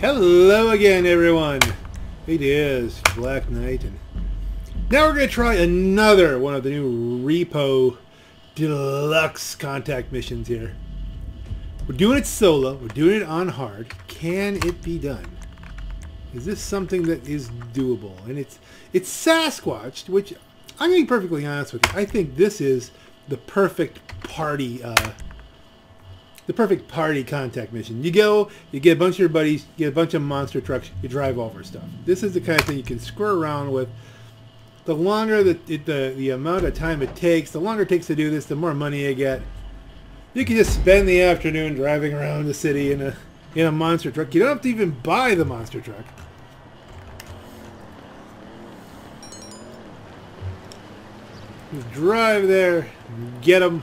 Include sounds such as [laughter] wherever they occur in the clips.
Hello again, everyone. It is Black Knight, and now we're going to try another one of the new Repo Deluxe Contact missions here. We're doing it solo. We're doing it on hard. Can it be done? Is this something that is doable? And it's it's Sasquashed, which I'm going to be perfectly honest with you. I think this is the perfect party uh, the perfect party contact mission. You go, you get a bunch of your buddies, you get a bunch of monster trucks, you drive over stuff. This is the kind of thing you can screw around with. The longer the, it, the, the amount of time it takes, the longer it takes to do this, the more money you get. You can just spend the afternoon driving around the city in a, in a monster truck. You don't have to even buy the monster truck. Just drive there, get them.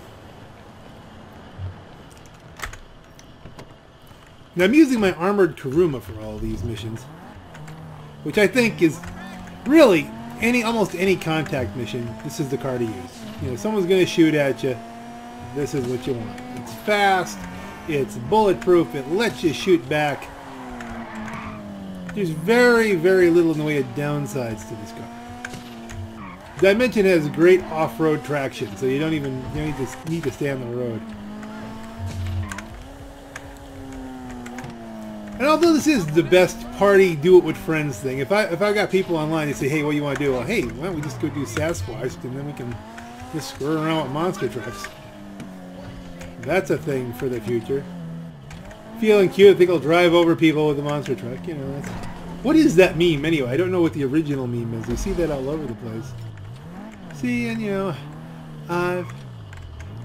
Now I'm using my armored Kuruma for all these missions, which I think is really any almost any contact mission. This is the car to use. You know, someone's going to shoot at you. This is what you want. It's fast. It's bulletproof. It lets you shoot back. There's very, very little in the way of downsides to this car. Dimension has great off-road traction, so you don't even you don't need to need to stay on the road. And although this is the best party do it with friends thing, if I if I got people online and say, hey, what do you want to do? Well, hey, why don't we just go do Sasquashed and then we can just screw around with monster trucks. That's a thing for the future. Feeling cute, I think I'll drive over people with a monster truck. You know, that's, what is that meme anyway? I don't know what the original meme is. We see that all over the place. See, and you know, I've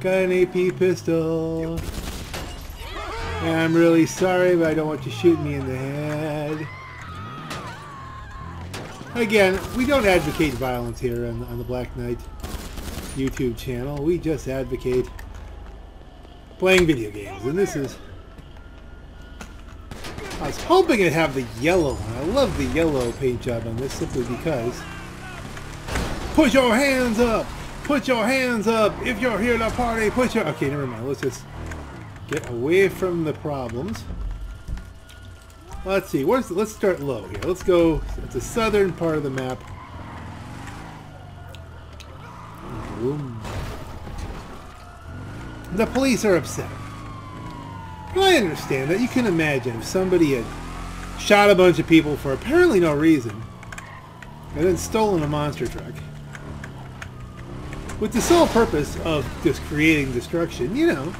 got an AP pistol. I'm really sorry, but I don't want you shooting me in the head. Again, we don't advocate violence here on, on the Black Knight YouTube channel. We just advocate playing video games. And this is... I was hoping it'd have the yellow one. I love the yellow paint job on this simply because... Put your hands up! Put your hands up! If you're here to party, put your... Okay, never mind. Let's just get away from the problems. Let's see. Where's let's start low here. Let's go. It's the southern part of the map. Boom. The police are upset. I understand that. You can imagine if somebody had shot a bunch of people for apparently no reason and then stolen a monster truck with the sole purpose of just creating destruction, you know,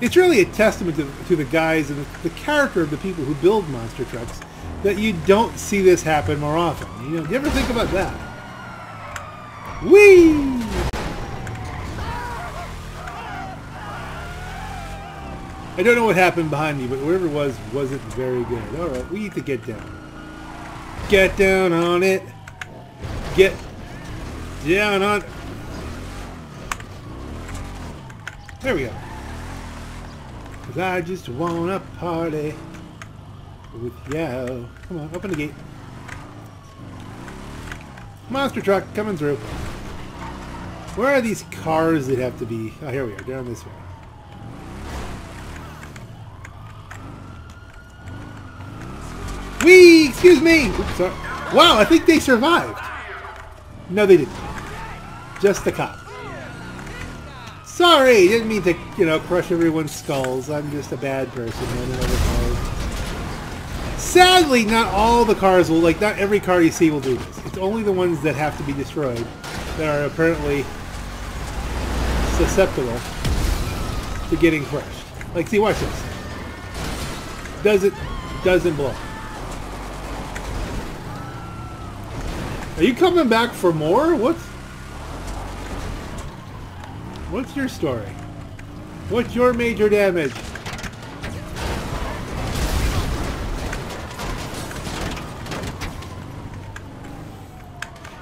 it's really a testament to, to the guys and the, character of the people who build monster trucks that you don't see this happen more often. You know, you ever think about that? Whee! I don't know what happened behind me, but whatever it was wasn't very good. All right, we need to get down. Get down on it. Get down on. There we go. Cause I just wanna party with you. Come on, open the gate. Monster truck coming through. Where are these cars that have to be? Oh, here we are, down this way. Wee! Excuse me! Oops. Wow, I think they survived. No, they didn't. Just the cop. Sorry, didn't mean to, you know, crush everyone's skulls. I'm just a bad person, man. Sadly, not all the cars will, like, not every car you see will do this. It's only the ones that have to be destroyed that are apparently susceptible to getting crushed. Like, see, watch this. Does it, doesn't blow. Are you coming back for more? What's... What's your story? What's your major damage?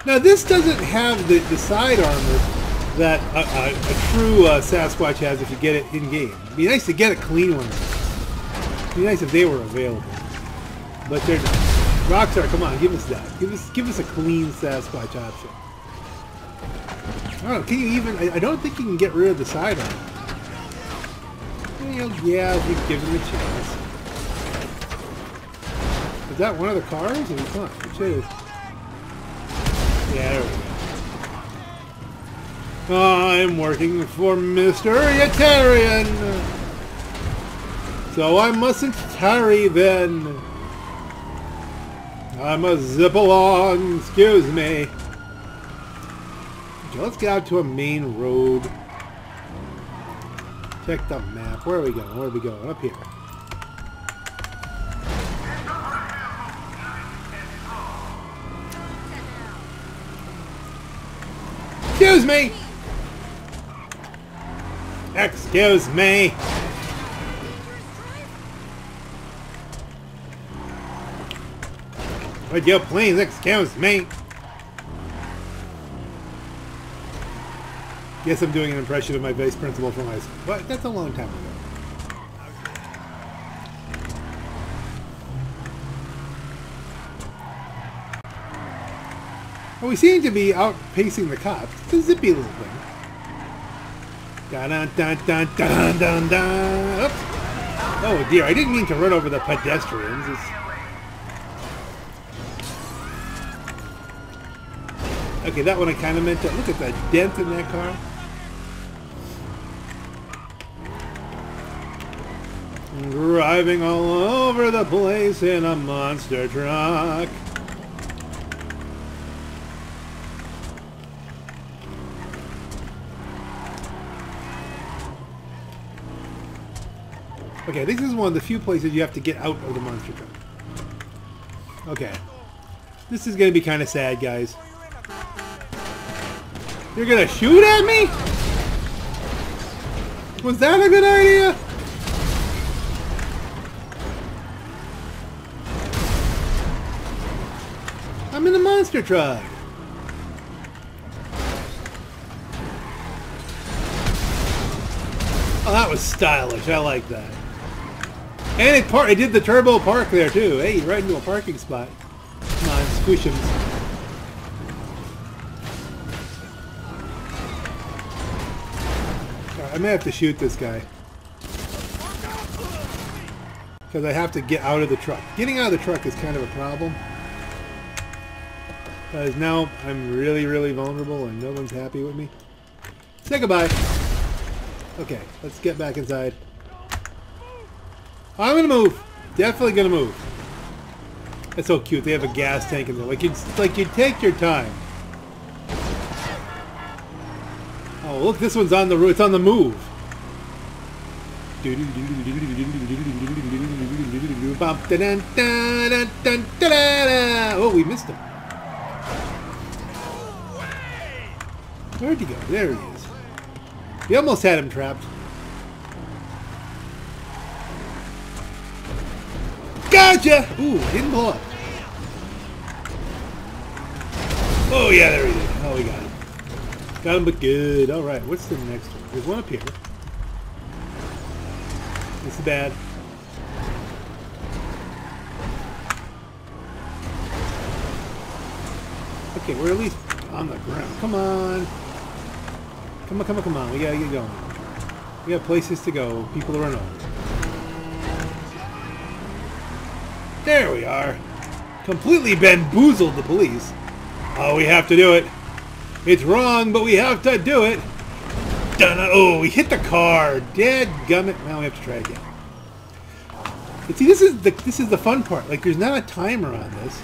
Now this doesn't have the, the side armor that a, a, a true uh, Sasquatch has if you get it in-game. It'd be nice to get a clean one. It'd be nice if they were available. But they're not. Rockstar, come on, give us that. Give us give us a clean Sasquatch option. I can you even... I, I don't think you can get rid of the side armor. You know, yeah, you give him a chance. Is that one of the cars? Or? Which? Yeah, there we go. I'm working for Mr. Yetarian. So I mustn't tarry then. I must zip along, excuse me. Let's get out to a main road. Check the map. Where are we going? Where are we going? Up here. Excuse me! Excuse me! Would you please excuse me? Guess I'm doing an impression of my vice principal from high school, but that's a long time ago. We seem to be outpacing the cops. It's a zippy little thing. Dun dun dun dun dun dun dun. Oh dear, I didn't mean to run over the pedestrians. It's... Okay, that one I kind of meant to. Look at the dent in that car. Driving all over the place in a monster truck. Okay, this is one of the few places you have to get out of the monster truck. Okay. This is going to be kind of sad, guys. You're going to shoot at me? Was that a good idea? Monster truck. Oh, that was stylish. I like that. And it, par it did the turbo park there too. Hey, right into a parking spot. Come on, squish him. I may have to shoot this guy. Because I have to get out of the truck. Getting out of the truck is kind of a problem. Because now I'm really, really vulnerable and no one's happy with me. Say goodbye. Okay, let's get back inside. I'm gonna move. Definitely gonna move. That's so cute. They have a gas tank in there. Like it's like you take your time. Oh, look, this one's on the it's on the move. Oh, we missed him. Where'd he go? There he is. We almost had him trapped. Gotcha! Ooh, didn't blow up. Oh, yeah, there he is. Oh, we got him. Got him, but good. All right, what's the next one? There's one up here. This is bad. Okay, we're at least on the ground. Come on. Come on, come on, come on. We gotta get going. We got places to go. People to run over. There we are. Completely bamboozled the police. Oh, we have to do it. It's wrong, but we have to do it. Dun oh, we hit the car. Dead gummit. Now we have to try again. But see, this is the this is the fun part. Like, there's not a timer on this.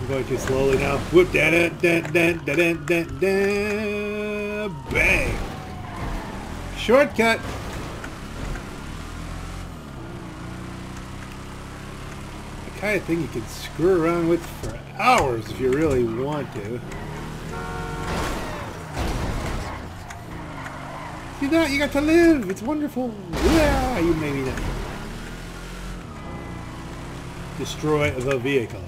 I'm going too slowly now. Whoop, da da da da da da da Bang. Shortcut. The kind of thing you can screw around with for hours if you really want to. See that? You got to live. It's wonderful. Yeah, you maybe not. Destroy the vehicle.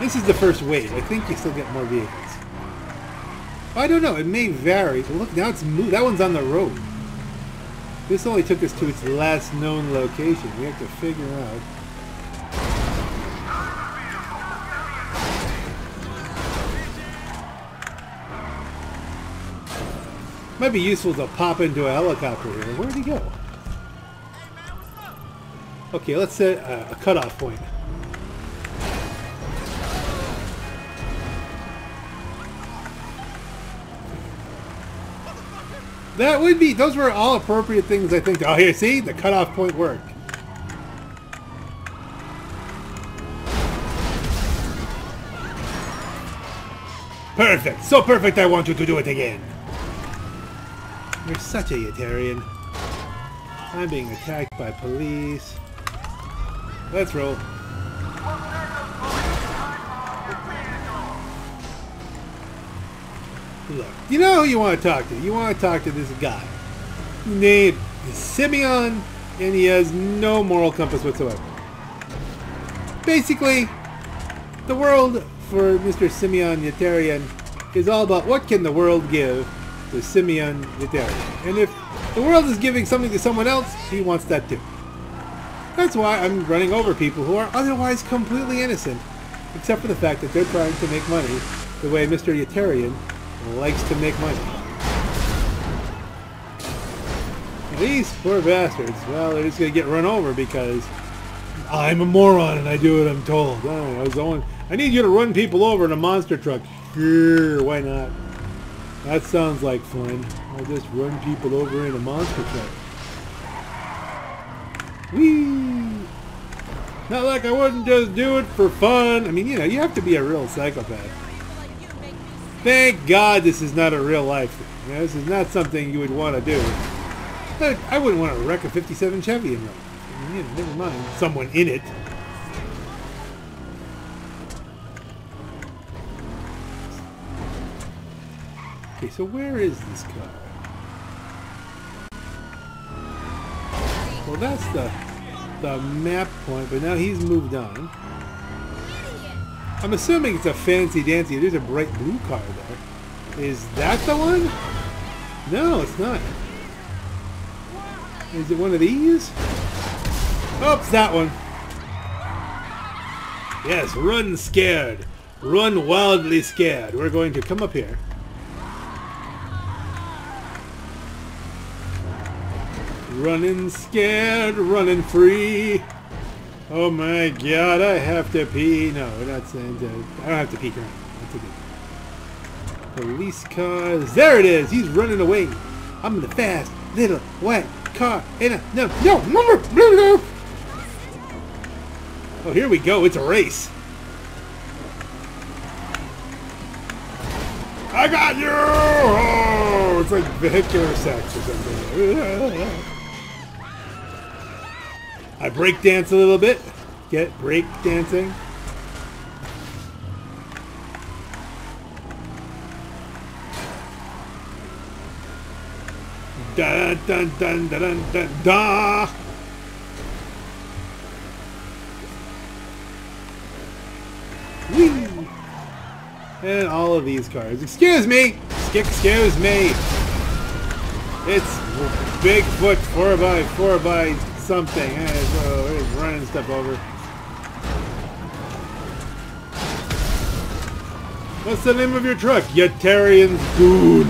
This is the first wave. I think you still get more vehicles. I don't know. It may vary. Look, now it's moved. That one's on the road. This only took us to its last known location. We have to figure out. Might be useful to pop into a helicopter here. Where'd he go? Okay, let's set a, a cutoff point. That would be, those were all appropriate things I think. Oh, here, see? The cutoff point worked. Perfect. So perfect I want you to do it again. You're such a Yetarian. I'm being attacked by police. Let's roll. Look, you know who you want to talk to. You want to talk to this guy. Named Simeon, and he has no moral compass whatsoever. Basically, the world for Mr. Simeon Yetarian is all about what can the world give to Simeon Yetarian. And if the world is giving something to someone else, he wants that too. That's why I'm running over people who are otherwise completely innocent, except for the fact that they're trying to make money the way Mr. Yetarian likes to make money. These poor bastards, well, they're just going to get run over because I'm a moron and I do what I'm told. I was going, I need you to run people over in a monster truck. Sure, why not? That sounds like fun. I'll just run people over in a monster truck. Whee! Not like I wouldn't just do it for fun. I mean, you know, you have to be a real psychopath. Thank God this is not a real life thing. You know, this is not something you would want to do. But I wouldn't want to wreck a 57 Chevy in life. Never mind someone in it. Okay, so where is this car? Well, that's the the map point, but now he's moved on. I'm assuming it's a fancy dancy. There's a bright blue car there. Is that the one? No, it's not. Is it one of these? Oh, it's that one. Yes, run scared. Run wildly scared. We're going to come up here. Running scared, running free. Oh my god, I have to pee. No, we're not saying that. Uh, I don't have to pee currently. That's okay. Police cars. There it is. He's running away. I'm in the fast little white car. And uh, a, no, no, no, no, no. Oh, here we go. It's a race. I got you! Oh, it's like vehicular sex or something. [laughs] I break dance a little bit. Get break dancing. Dun dun dun dun dun da. Whee! And all of these cars. Excuse me! Excuse me! It's Bigfoot 4x4 by something. So he's running stuff over. What's the name of your truck? Yetarian's Goon.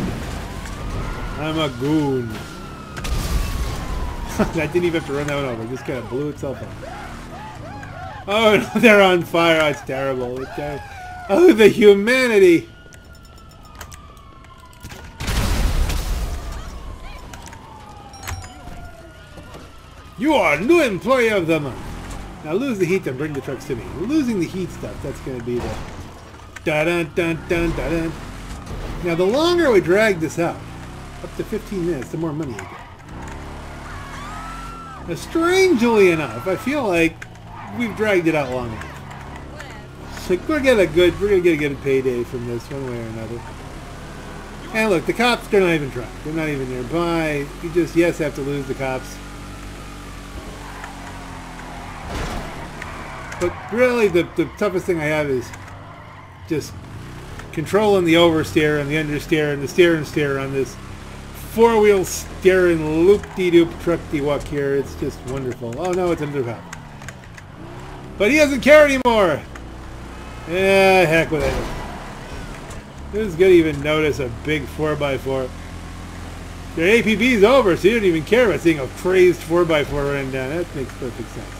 I'm a goon. [laughs] I didn't even have to run that one over. It just kind of blew itself up. Oh, no, [laughs] they're on fire. Oh, it's terrible. It's terrible. Oh, the humanity. You are new employee of the month. Now lose the heat and bring the trucks to me. Losing the heat stuff, that's going to be the dun dun dun dun. Now the longer we drag this out, up to 15 minutes, the more money you get. Now strangely enough, I feel like we've dragged it out long enough. Like we're gonna get a good, we're gonna get a good payday from this one way or another. And look, the cops, they're not even trying. They're not even nearby. You just, yes, have to lose the cops. But really, the, the toughest thing I have is just controlling the oversteer and the understeer and the steer and steer on this four-wheel steering loop-de-doop truck-de-walk here. It's just wonderful. Oh no, it's cop. But he doesn't care anymore! Yeah, heck with it. Who's gonna even notice a big 4x4? Their APB's over, so you don't even care about seeing a crazed 4x4 running down. That makes perfect sense.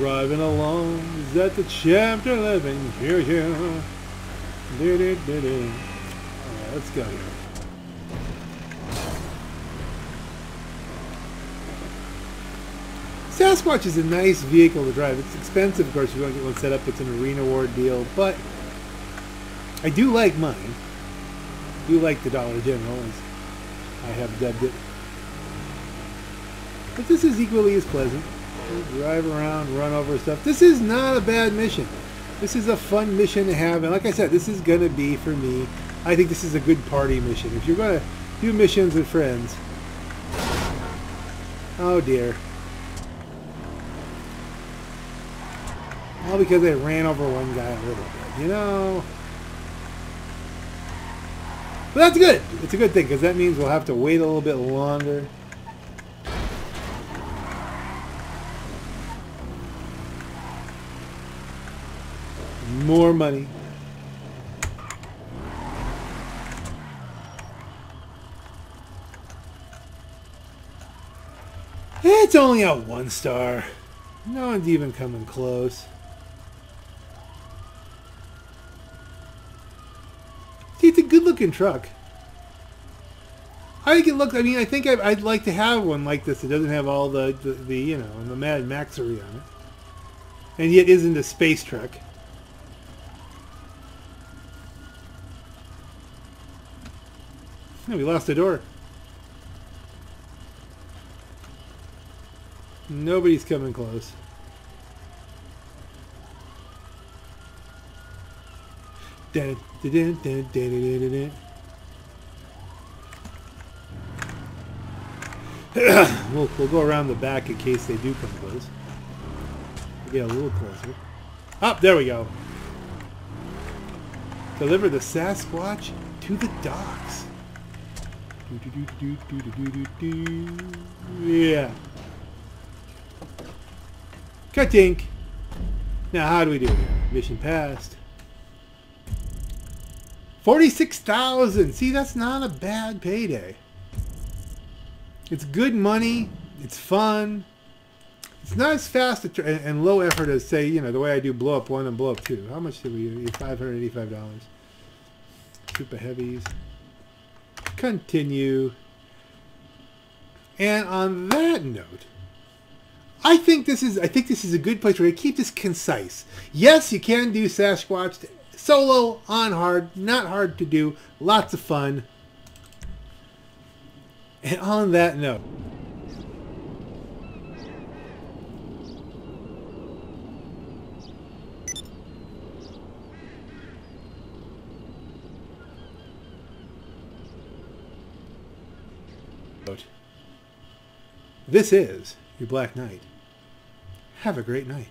Driving along, is that the chapter 11? Here, here. Do, do, do, do. Alright, let's go here. Sasquatch is a nice vehicle to drive. It's expensive, of course, if you want to get one set up. It's an Arena War deal, but I do like mine. I do like the Dollar General, as I have dubbed it. But this is equally as pleasant. Drive around, run over stuff. This is not a bad mission. This is a fun mission to have, and like I said, this is going to be, for me, I think this is a good party mission. If you're going to do missions with friends, oh dear. All because I ran over one guy a little bit, you know? But that's good. It's a good thing because that means we'll have to wait a little bit longer. More money. It's only a one star. No one's even coming close. See, it's a good looking truck. I think it looks, I mean, I think I'd, I'd, like to have one like this. It doesn't have all the, the, the you know, the Mad Maxery on it. And yet isn't a space truck. We lost the door. Nobody's coming close. We'll, we'll go around the back in case they do come close. We'll get a little closer. Up, oh, there we go. Deliver the Sasquatch to the docks. Yeah. Cut-dink. Now, how do we do here? Mission passed. 46,000. See, that's not a bad payday. It's good money. It's fun. It's not as fast and low effort as, say, you know, the way I do blow up one and blow up two. How much did we do? $585. Super heavies. Continue. And on that note, I think this is I think this is a good place where to keep this concise. Yes, you can do Sasquashed solo on hard, not hard to do, lots of fun. And on that note, This is your Black Knight. Have a great night.